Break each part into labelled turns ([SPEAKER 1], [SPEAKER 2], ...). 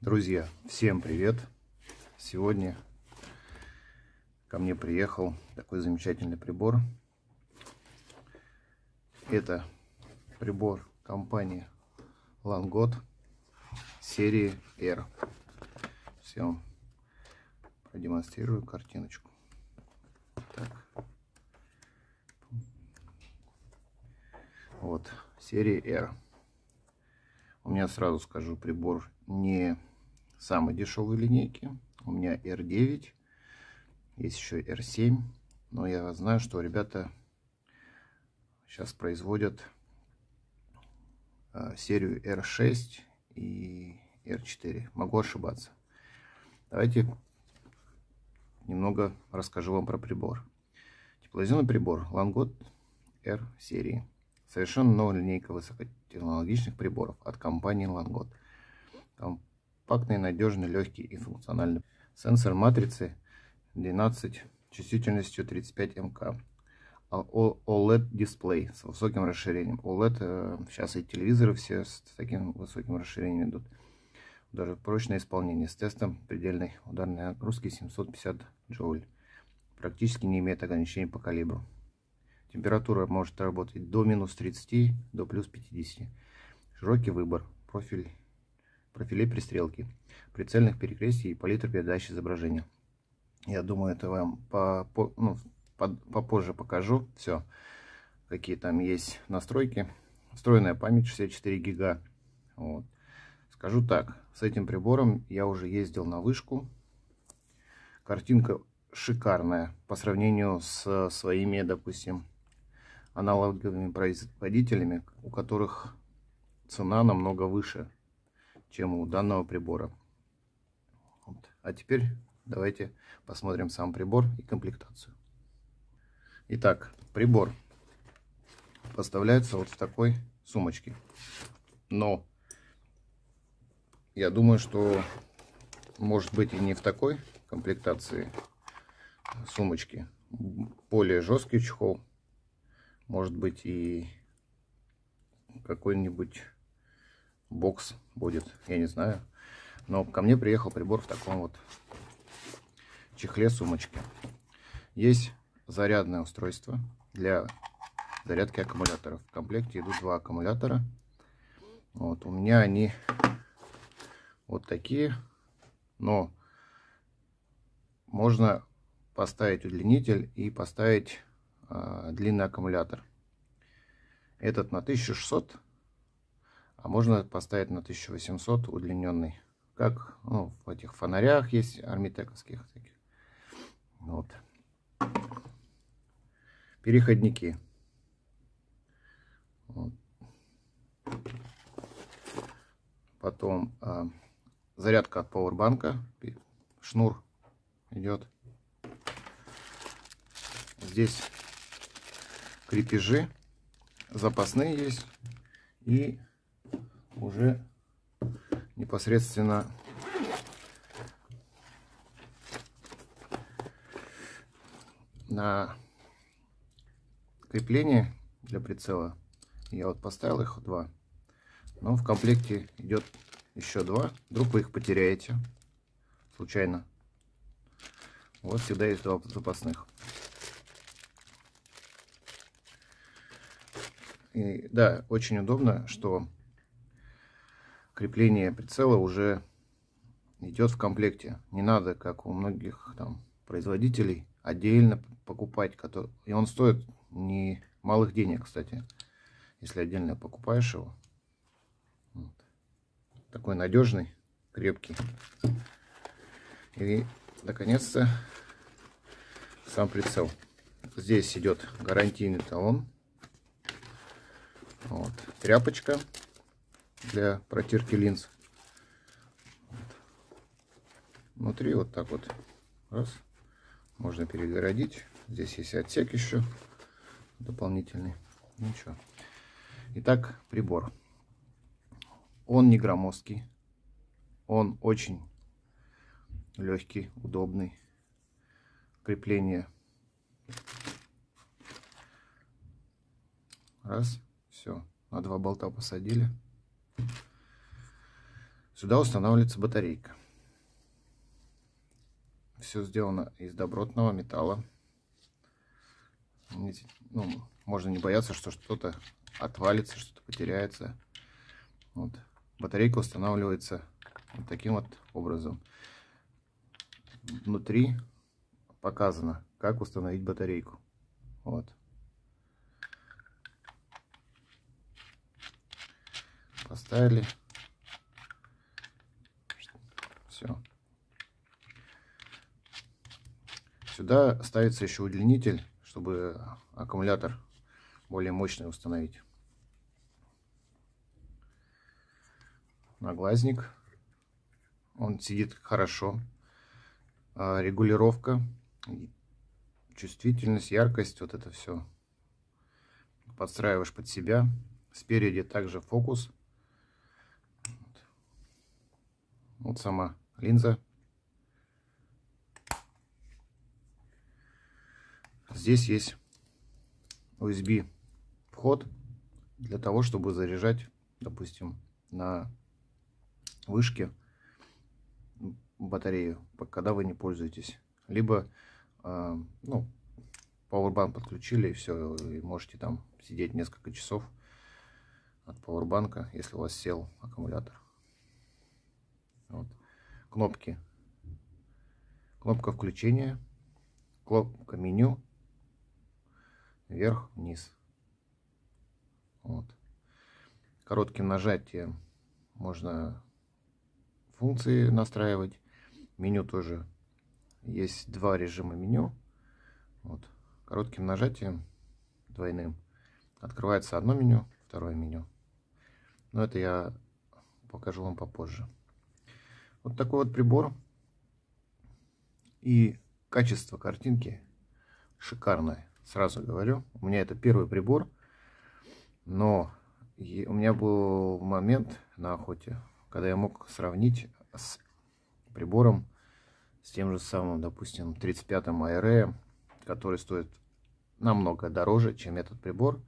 [SPEAKER 1] Друзья, всем привет! Сегодня ко мне приехал такой замечательный прибор. Это прибор компании Langot серии R. Вам продемонстрирую картиночку. Так. Вот, серии R. У меня сразу скажу, прибор не самой дешевой линейки. У меня R9, есть еще R7. Но я знаю, что ребята сейчас производят э, серию R6 и R4. Могу ошибаться. Давайте немного расскажу вам про прибор. Тепловизионный прибор Langot R серии. Совершенно новая линейка высокотехнологичных приборов от компании Langot. Компактный, надежный, легкий и функциональный. Сенсор матрицы 12 чувствительностью 35 МК. OLED дисплей с высоким расширением. OLED, э, сейчас и телевизоры все с таким высоким расширением идут. Даже прочное исполнение с тестом предельной ударной нагрузки 750 джоуль. Практически не имеет ограничений по калибру. Температура может работать до минус 30, до плюс 50. Широкий выбор. Профиль профилей пристрелки, прицельных перекрестий и палитр передачи изображения. Я думаю, это вам по, по, ну, по, попозже покажу все, какие там есть настройки. Встроенная память 64 гига. Вот. Скажу так, с этим прибором я уже ездил на вышку. Картинка шикарная по сравнению с своими, допустим, аналоговыми производителями, у которых цена намного выше чем у данного прибора. Вот. А теперь давайте посмотрим сам прибор и комплектацию. Итак, прибор поставляется вот в такой сумочке. Но я думаю, что может быть и не в такой комплектации сумочки. Более жесткий чехол. Может быть и какой-нибудь бокс будет, я не знаю. Но ко мне приехал прибор в таком вот чехле сумочки. Есть зарядное устройство для зарядки аккумуляторов. В комплекте идут два аккумулятора. Вот у меня они вот такие, но можно поставить удлинитель и поставить э, длинный аккумулятор. Этот на 1600 а можно поставить на 1800 удлиненный. Как ну, в этих фонарях есть армитековских таких. Вот. Переходники. Потом а, зарядка от пауэрбанка. Шнур идет. Здесь крепежи запасные есть. И уже непосредственно на крепление для прицела. Я вот поставил их два. Но в комплекте идет еще два. Вдруг вы их потеряете случайно. Вот всегда есть два запасных. И да очень удобно что крепление прицела уже идет в комплекте. Не надо, как у многих там производителей, отдельно покупать. Который... И он стоит не малых денег, кстати, если отдельно покупаешь его. Вот. Такой надежный, крепкий. И, наконец-то, сам прицел. Здесь идет гарантийный талон. Вот. Тряпочка для протирки линз. Внутри вот так вот. Раз. Можно перегородить. Здесь есть отсек еще дополнительный. Ничего. Итак, прибор. Он не громоздкий. Он очень легкий, удобный. Крепление. Раз. Все. На два болта посадили. Сюда устанавливается батарейка. Все сделано из добротного металла. Ну, можно не бояться, что что-то отвалится, что-то потеряется. Вот. Батарейка устанавливается вот таким вот образом. Внутри показано, как установить батарейку. Вот. Поставили. Все. Сюда ставится еще удлинитель, чтобы аккумулятор более мощный установить. Наглазник. Он сидит хорошо. А, регулировка, чувствительность, яркость, вот это все подстраиваешь под себя. Спереди также фокус. Вот сама линза. Здесь есть USB вход для того, чтобы заряжать, допустим, на вышке батарею, когда вы не пользуетесь. Либо, э, ну, Powerbank подключили и все, и можете там сидеть несколько часов от Powerbank, если у вас сел аккумулятор. Вот. Кнопки. Кнопка включения, кнопка меню, вверх, вниз. Вот. Коротким нажатием можно функции настраивать. Меню тоже есть два режима меню. Вот. Коротким нажатием двойным открывается одно меню, второе меню. Но это я покажу вам попозже. Вот такой вот прибор. И качество картинки шикарное. Сразу говорю. У меня это первый прибор. Но у меня был момент на охоте, когда я мог сравнить с прибором с тем же самым, допустим, 35-м ARE, который стоит намного дороже, чем этот прибор,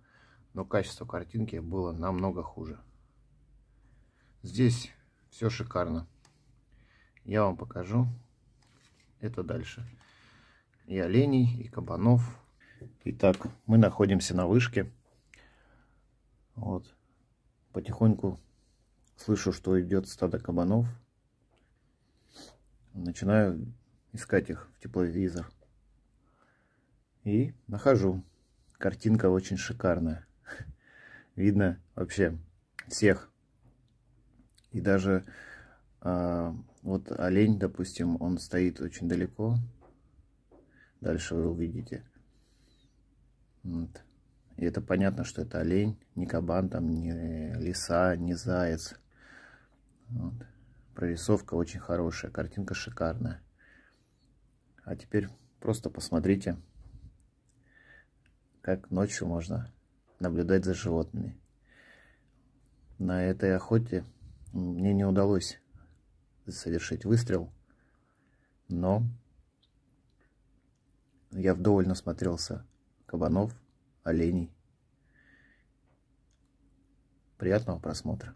[SPEAKER 1] но качество картинки было намного хуже. Здесь все шикарно. Я вам покажу это дальше. И оленей, и кабанов. Итак, мы находимся на вышке. Вот. Потихоньку слышу, что идет стадо кабанов. Начинаю искать их в тепловизор. И нахожу. Картинка очень шикарная. Видно вообще всех. И даже а, вот олень, допустим, он стоит очень далеко. Дальше вы увидите. Вот. И это понятно, что это олень, не кабан, там, не лиса, не заяц. Вот. Прорисовка очень хорошая, картинка шикарная. А теперь просто посмотрите, как ночью можно наблюдать за животными. На этой охоте мне не удалось совершить выстрел, но я вдоволь насмотрелся кабанов, оленей. Приятного просмотра.